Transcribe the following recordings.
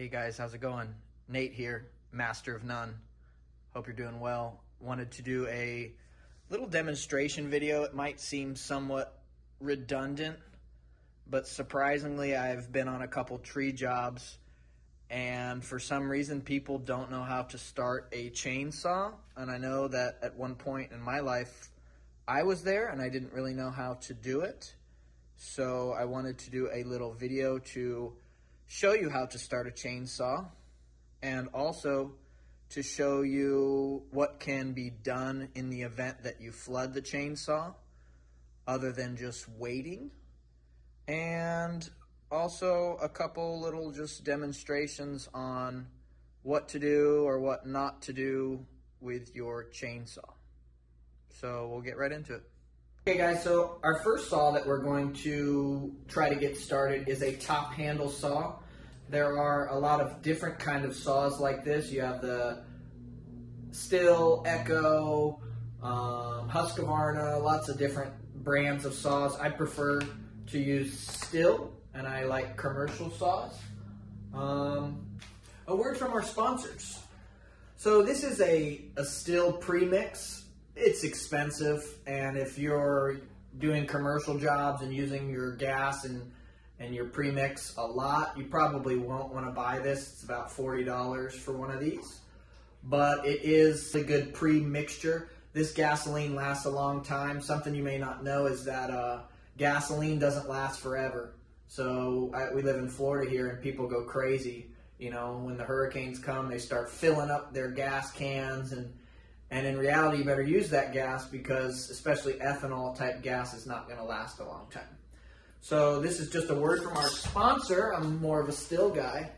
Hey guys, how's it going? Nate here, master of none. Hope you're doing well. Wanted to do a little demonstration video. It might seem somewhat redundant, but surprisingly, I've been on a couple tree jobs, and for some reason, people don't know how to start a chainsaw. And I know that at one point in my life, I was there and I didn't really know how to do it. So I wanted to do a little video to show you how to start a chainsaw and also to show you what can be done in the event that you flood the chainsaw other than just waiting. And also a couple little just demonstrations on what to do or what not to do with your chainsaw. So we'll get right into it. Okay guys, so our first saw that we're going to try to get started is a top handle saw. There are a lot of different kind of saws like this. You have the Stihl, Echo, um, Husqvarna, lots of different brands of saws. I prefer to use Stihl, and I like commercial saws. Um, a word from our sponsors. So this is a, a Stihl premix. It's expensive, and if you're doing commercial jobs and using your gas and and your premix a lot, you probably won't want to buy this. It's about $40 for one of these. But it is a good pre-mixture. This gasoline lasts a long time. Something you may not know is that uh, gasoline doesn't last forever. So I, we live in Florida here and people go crazy. You know, when the hurricanes come, they start filling up their gas cans and and in reality, you better use that gas because especially ethanol type gas is not going to last a long time. So this is just a word from our sponsor. I'm more of a Stihl guy.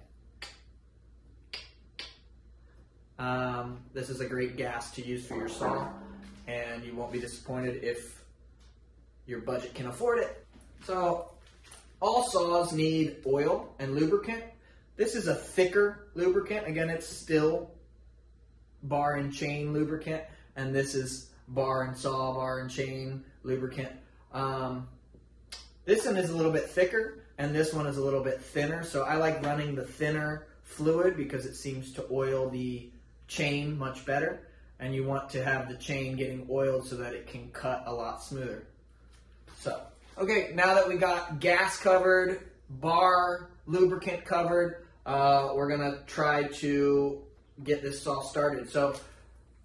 Um, this is a great gas to use for your saw, and you won't be disappointed if your budget can afford it. So all saws need oil and lubricant. This is a thicker lubricant. Again, it's Stihl bar and chain lubricant, and this is bar and saw, bar and chain lubricant. Um, this one is a little bit thicker and this one is a little bit thinner. So I like running the thinner fluid because it seems to oil the chain much better. And you want to have the chain getting oiled so that it can cut a lot smoother. So, okay, now that we got gas covered, bar, lubricant covered, uh, we're gonna try to get this saw started. So,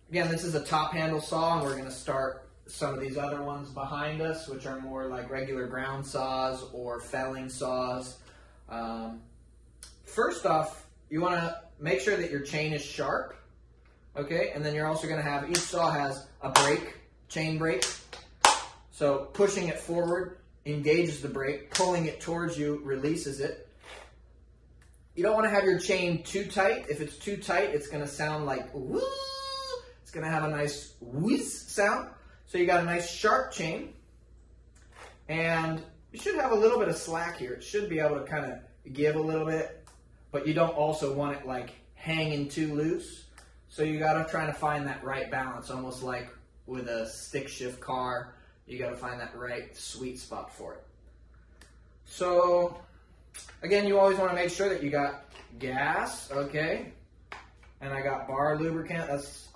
again, this is a top handle saw and we're gonna start some of these other ones behind us, which are more like regular ground saws or felling saws. Um, first off, you want to make sure that your chain is sharp, okay? And then you're also going to have, each saw has a brake, chain brake. So pushing it forward engages the brake, pulling it towards you releases it. You don't want to have your chain too tight. If it's too tight, it's going to sound like woo. It's going to have a nice whiz sound. So you got a nice sharp chain, and you should have a little bit of slack here. It should be able to kind of give a little bit, but you don't also want it like hanging too loose. So you got to try to find that right balance, almost like with a stick shift car. You got to find that right sweet spot for it. So again, you always want to make sure that you got gas, okay? And I got bar lubricant. That's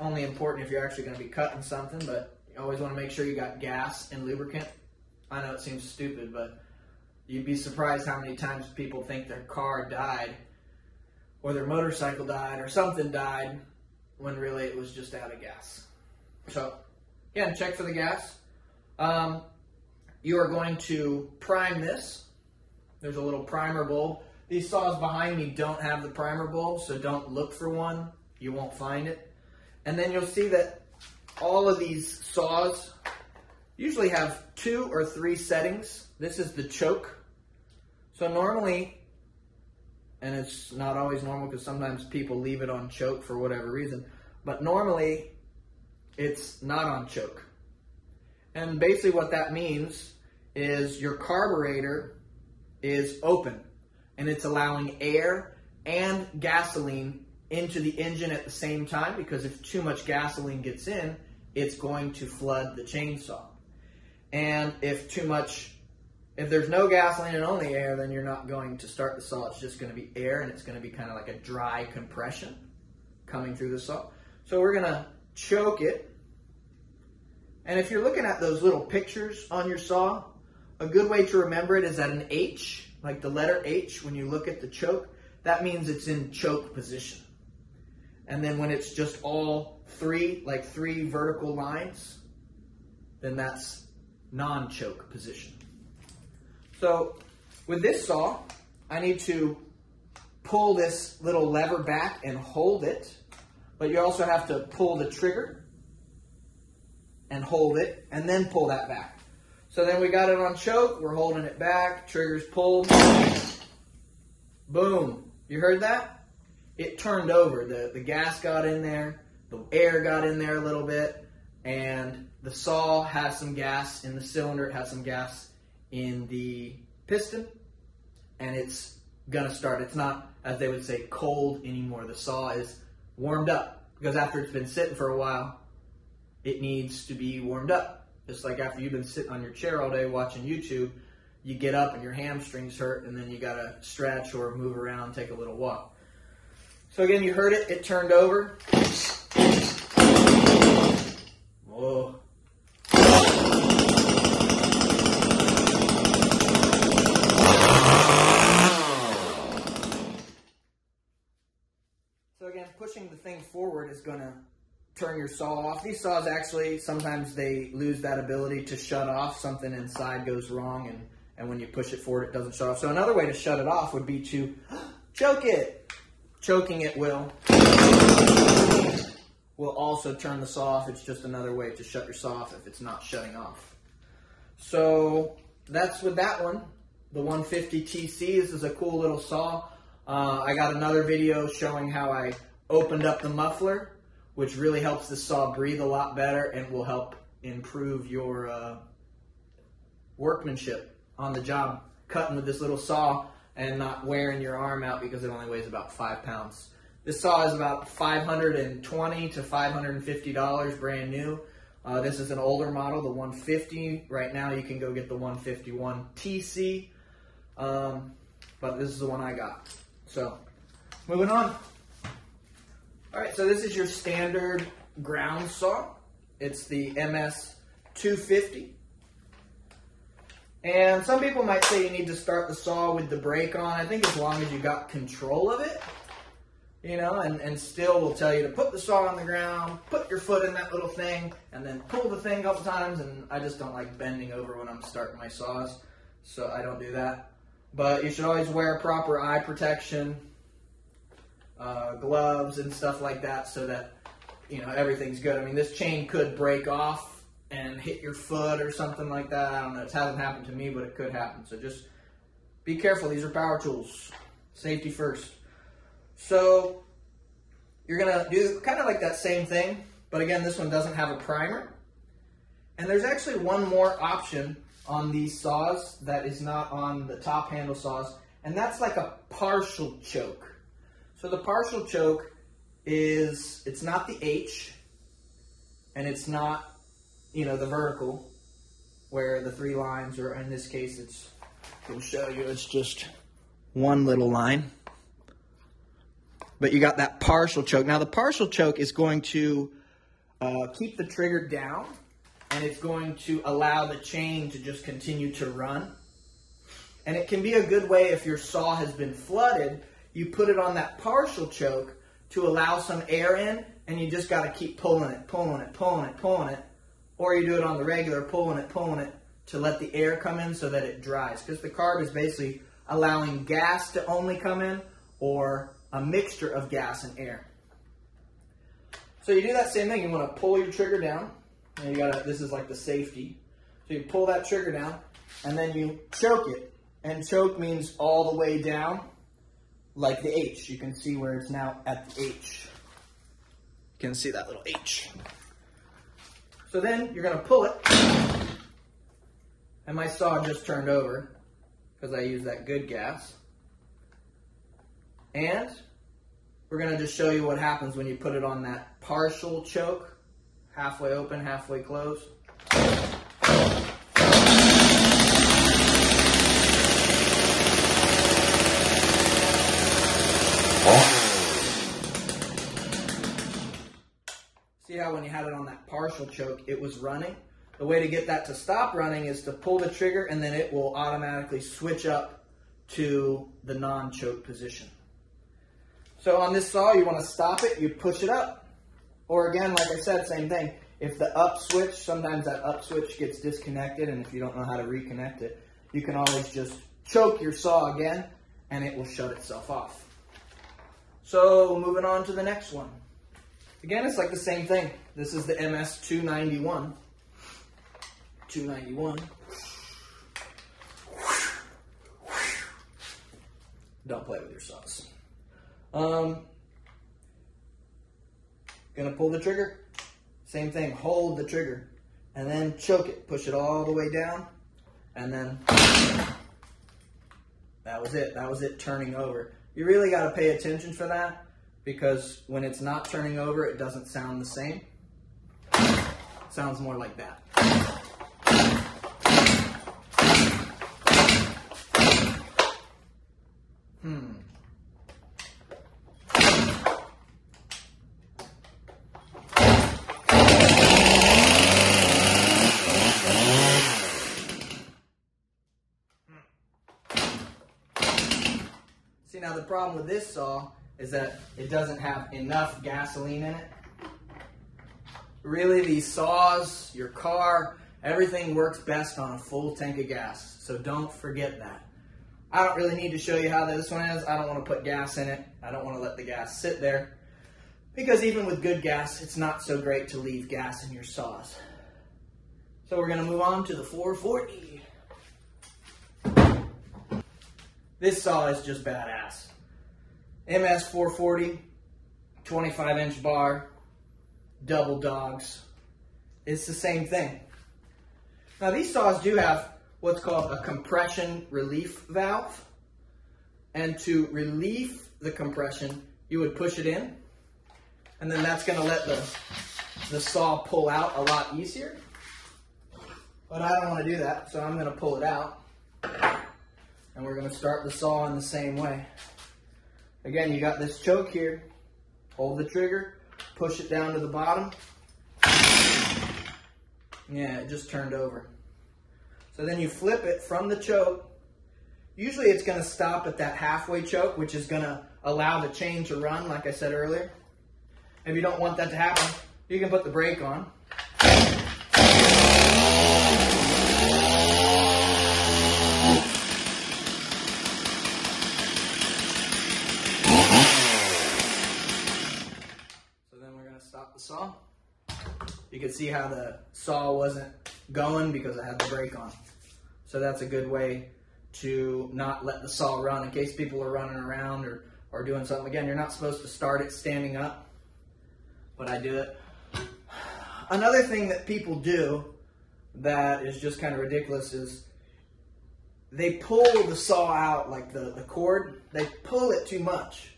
only important if you're actually going to be cutting something, but you always want to make sure you got gas and lubricant. I know it seems stupid, but you'd be surprised how many times people think their car died or their motorcycle died or something died when really it was just out of gas. So, again, check for the gas. Um, you are going to prime this. There's a little primer bulb. These saws behind me don't have the primer bulb, so don't look for one. You won't find it. And then you'll see that all of these saws usually have two or three settings. This is the choke. So normally, and it's not always normal because sometimes people leave it on choke for whatever reason, but normally it's not on choke. And basically what that means is your carburetor is open and it's allowing air and gasoline into the engine at the same time because if too much gasoline gets in, it's going to flood the chainsaw. And if too much If there's no gasoline and only air, then you're not going to start the saw. It's just going to be air and it's going to be kind of like a dry compression coming through the saw. So we're going to choke it. And if you're looking at those little pictures on your saw, a good way to remember it is that an H, like the letter H, when you look at the choke, that means it's in choke position. And then when it's just all three, like three vertical lines, then that's non-choke position. So with this saw, I need to pull this little lever back and hold it, but you also have to pull the trigger and hold it, and then pull that back. So then we got it on choke, we're holding it back, triggers pulled, boom. You heard that? It turned over. The, the gas got in there, the air got in there a little bit, and the saw has some gas in the cylinder, it has some gas in the piston, and it's gonna start. It's not, as they would say, cold anymore. The saw is warmed up because after it's been sitting for a while, it needs to be warmed up. Just like after you've been sitting on your chair all day watching YouTube, you get up and your hamstrings hurt, and then you gotta stretch or move around, take a little walk. So again, you heard it, it turned over. Whoa. So again, pushing the thing forward is gonna turn your saw off. These saws actually, sometimes they lose that ability to shut off. Something inside goes wrong and, and when you push it forward, it doesn't shut off. So another way to shut it off would be to choke it. Choking it will will also turn the saw off. It's just another way to shut your saw off if it's not shutting off. So that's with that one. The 150 TC. This is a cool little saw. Uh, I got another video showing how I opened up the muffler, which really helps the saw breathe a lot better and will help improve your uh, workmanship on the job. Cutting with this little saw and not wearing your arm out because it only weighs about five pounds. This saw is about 520 to 550 dollars, brand new. Uh, this is an older model, the 150. Right now, you can go get the 151 TC, um, but this is the one I got. So, moving on. All right, so this is your standard ground saw. It's the MS 250. And some people might say you need to start the saw with the brake on. I think as long as you got control of it, you know, and, and Stihl will tell you to put the saw on the ground, put your foot in that little thing, and then pull the thing a couple times. And I just don't like bending over when I'm starting my saws, so I don't do that. But you should always wear proper eye protection, uh, gloves, and stuff like that so that, you know, everything's good. I mean, this chain could break off and hit your foot or something like that. I don't know. It hasn't happened to me, but it could happen. So just be careful. These are power tools. Safety first. So you're gonna do kind of like that same thing, but again, this one doesn't have a primer. And there's actually one more option on these saws that is not on the top handle saws, and that's like a partial choke. So the partial choke is, it's not the H, and it's not, you know, the vertical, where the three lines, or in this case, it's, I will show you, it's just one little line but you got that partial choke. Now the partial choke is going to uh, keep the trigger down and it's going to allow the chain to just continue to run. And it can be a good way if your saw has been flooded, you put it on that partial choke to allow some air in and you just got to keep pulling it, pulling it, pulling it, pulling it. Or you do it on the regular, pulling it, pulling it to let the air come in so that it dries. Because the carb is basically allowing gas to only come in or a mixture of gas and air. So you do that same thing. You want to pull your trigger down. And you gotta. This is like the safety. So you pull that trigger down, and then you choke it. And choke means all the way down, like the H. You can see where it's now at the H. You can see that little H. So then you're gonna pull it, and my saw just turned over because I used that good gas. And we're going to just show you what happens when you put it on that partial choke, halfway open, halfway closed. See how when you had it on that partial choke, it was running? The way to get that to stop running is to pull the trigger and then it will automatically switch up to the non-choke position. So on this saw, you want to stop it, you push it up. Or again, like I said, same thing. If the up switch, sometimes that up switch gets disconnected and if you don't know how to reconnect it, you can always just choke your saw again and it will shut itself off. So moving on to the next one. Again, it's like the same thing. This is the MS291. 291. Don't play with your saws. Um, gonna pull the trigger. Same thing, hold the trigger. And then choke it. Push it all the way down. And then that was it. That was it turning over. You really got to pay attention for that because when it's not turning over, it doesn't sound the same. It sounds more like that. Problem with this saw is that it doesn't have enough gasoline in it. Really, these saws, your car, everything works best on a full tank of gas. So don't forget that. I don't really need to show you how this one is. I don't want to put gas in it. I don't want to let the gas sit there. Because even with good gas, it's not so great to leave gas in your saws. So we're going to move on to the 440. This saw is just badass. MS 440, 25 inch bar, double dogs. It's the same thing. Now these saws do have what's called a compression relief valve. And to relieve the compression, you would push it in, and then that's gonna let the, the saw pull out a lot easier. But I don't wanna do that, so I'm gonna pull it out. And we're gonna start the saw in the same way. Again, you got this choke here. Hold the trigger, push it down to the bottom. Yeah, it just turned over. So then you flip it from the choke. Usually it's gonna stop at that halfway choke, which is gonna allow the chain to run, like I said earlier. If you don't want that to happen, you can put the brake on. So then we're gonna stop the saw. You can see how the saw wasn't going because I had the brake on. So that's a good way to not let the saw run in case people are running around or, or doing something. Again, you're not supposed to start it standing up, but I do it. Another thing that people do that is just kind of ridiculous is they pull the saw out, like the, the cord, they pull it too much.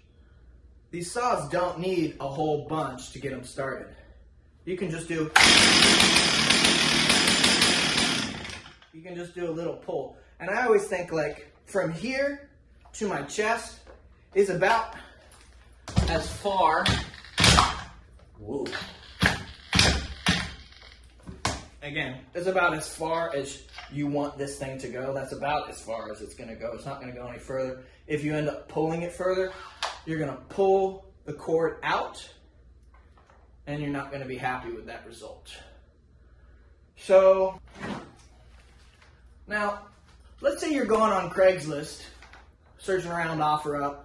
These saws don't need a whole bunch to get them started. You can just do you can just do a little pull. And I always think like from here to my chest is about as far whoa. Again, it's about as far as you want this thing to go. That's about as far as it's gonna go. It's not gonna go any further. If you end up pulling it further, you're gonna pull the cord out and you're not gonna be happy with that result. So, now, let's say you're going on Craigslist, searching around OfferUp,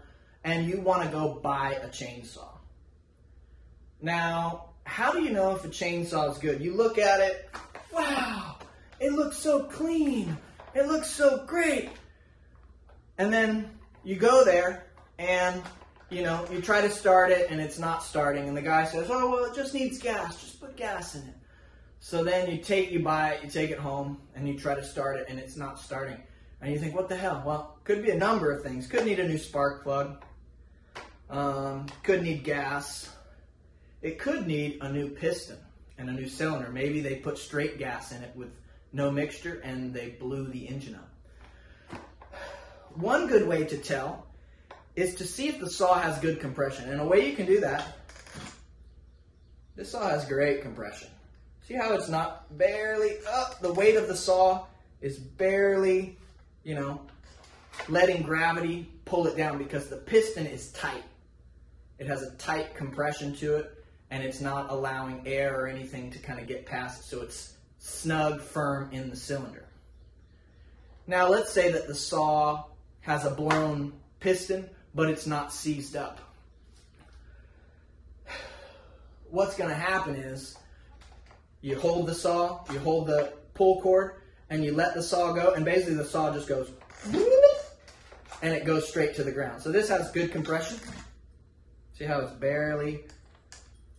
and you wanna go buy a chainsaw. Now, how do you know if a chainsaw is good? You look at it, wow, it looks so clean, it looks so great. And then you go there and you know, you try to start it and it's not starting, and the guy says, "Oh well, it just needs gas. Just put gas in it." So then you take, you buy it, you take it home, and you try to start it, and it's not starting, and you think, "What the hell?" Well, could be a number of things. Could need a new spark plug. Um, could need gas. It could need a new piston and a new cylinder. Maybe they put straight gas in it with no mixture, and they blew the engine up. One good way to tell is to see if the saw has good compression. And a way you can do that This saw has great compression. See how it's not barely up? The weight of the saw is barely, you know, letting gravity pull it down because the piston is tight. It has a tight compression to it and it's not allowing air or anything to kind of get past it. So it's snug, firm in the cylinder. Now let's say that the saw has a blown piston, but it's not seized up. What's going to happen is you hold the saw, you hold the pull cord, and you let the saw go, and basically the saw just goes and it goes straight to the ground. So this has good compression. See how it's barely,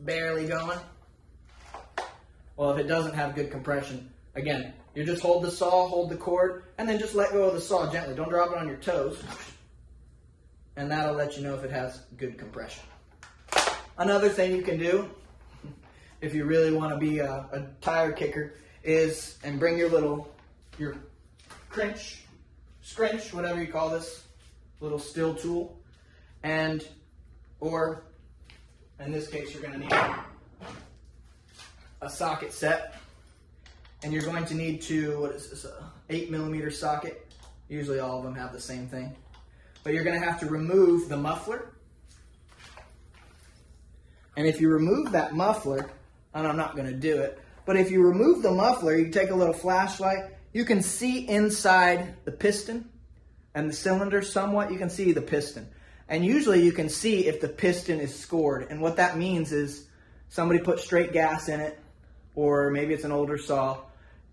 barely going? Well, if it doesn't have good compression, again, you just hold the saw, hold the cord, and then just let go of the saw gently. Don't drop it on your toes. And that'll let you know if it has good compression. Another thing you can do, if you really want to be a, a tire kicker, is, and bring your little, your crinch, scrunch, whatever you call this, little Stihl tool, and, or, in this case, you're going to need a socket set and you're going to need to, what is this, a 8 millimeter socket. Usually all of them have the same thing. But you're going to have to remove the muffler. And if you remove that muffler, and I'm not going to do it, but if you remove the muffler, you take a little flashlight, you can see inside the piston and the cylinder somewhat. You can see the piston. And usually you can see if the piston is scored. And what that means is somebody put straight gas in it, or maybe it's an older saw,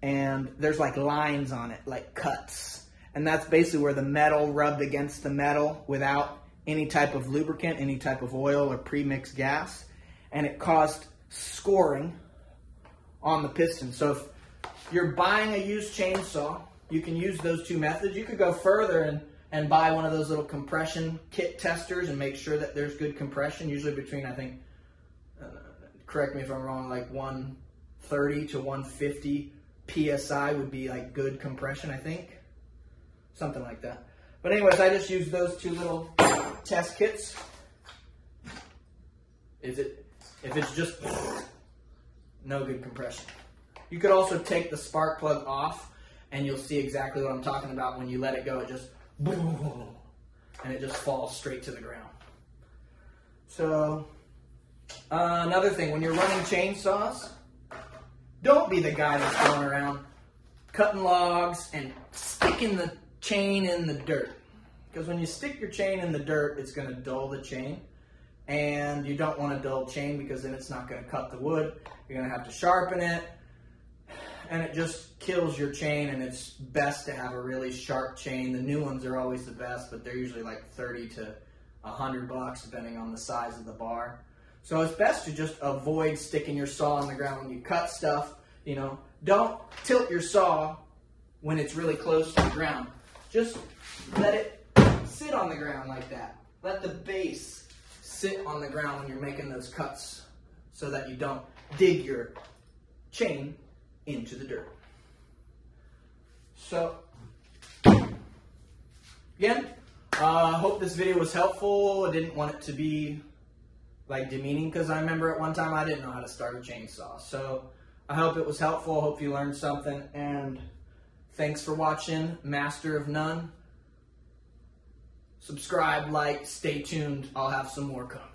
and there's like lines on it, like cuts. And that's basically where the metal rubbed against the metal without any type of lubricant, any type of oil or premixed gas. And it caused scoring on the piston. So if you're buying a used chainsaw, you can use those two methods. You could go further and, and buy one of those little compression kit testers and make sure that there's good compression, usually between, I think, uh, correct me if I'm wrong, like 130 to 150 PSI would be like good compression, I think. Something like that. But anyways, I just used those two little test kits. Is it, if it's just no good compression. You could also take the spark plug off and you'll see exactly what I'm talking about. When you let it go, it just and it just falls straight to the ground. So uh, another thing, when you're running chainsaws, don't be the guy that's going around cutting logs and sticking the chain in the dirt. Because when you stick your chain in the dirt, it's going to dull the chain. And you don't want a dull chain because then it's not going to cut the wood. You're going to have to sharpen it. And it just kills your chain. And it's best to have a really sharp chain. The new ones are always the best, but they're usually like 30 to 100 bucks depending on the size of the bar. So it's best to just avoid sticking your saw on the ground when you cut stuff. You know, don't tilt your saw when it's really close to the ground. Just let it sit on the ground like that. Let the base sit on the ground when you're making those cuts so that you don't dig your chain into the dirt. So, again, I uh, hope this video was helpful. I didn't want it to be like demeaning because I remember at one time I didn't know how to start a chainsaw. So I hope it was helpful. I hope you learned something. And thanks for watching Master of None. Subscribe, like, stay tuned. I'll have some more coming.